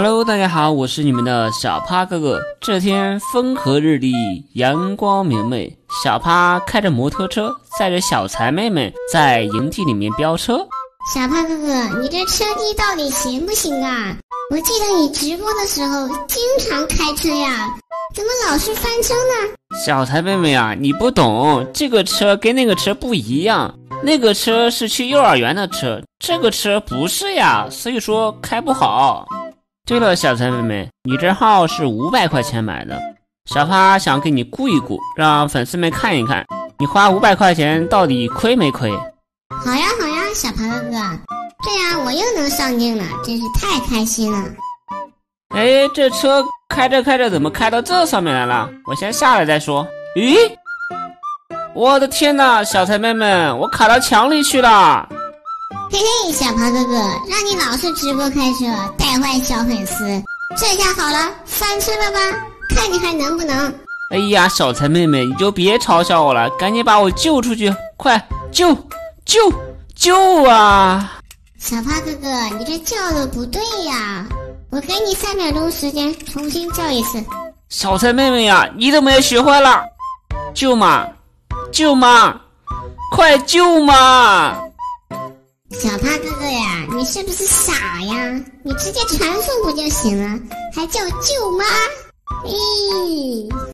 Hello，大家好，我是你们的小趴哥哥。这天风和日丽，阳光明媚，小趴开着摩托车，载着小财妹妹在营地里面飙车。小趴哥哥，你这车技到底行不行啊？我记得你直播的时候经常开车呀，怎么老是翻车呢？小财妹妹啊，你不懂，这个车跟那个车不一样，那个车是去幼儿园的车，这个车不是呀，所以说开不好。对了，小财妹妹，你这号是五百块钱买的，小趴想给你估一估，让粉丝们看一看，你花五百块钱到底亏没亏？好呀好呀，小趴哥哥，这样我又能上镜了，真是太开心了。哎，这车开着开着怎么开到这上面来了？我先下来再说。咦，我的天哪，小财妹妹，我卡到墙里去了。嘿嘿，小胖哥哥，让你老是直播开车带坏小粉丝，这下好了，翻车了吧？看你还能不能？哎呀，小财妹妹，你就别嘲笑我了，赶紧把我救出去，快救救救啊！小胖哥哥，你这叫的不对呀，我给你三秒钟时间重新叫一次。小财妹妹呀，你怎么也学坏了？救嘛，救嘛，快救嘛！你是不是傻呀？你直接传送不就行了，还叫舅妈？咦。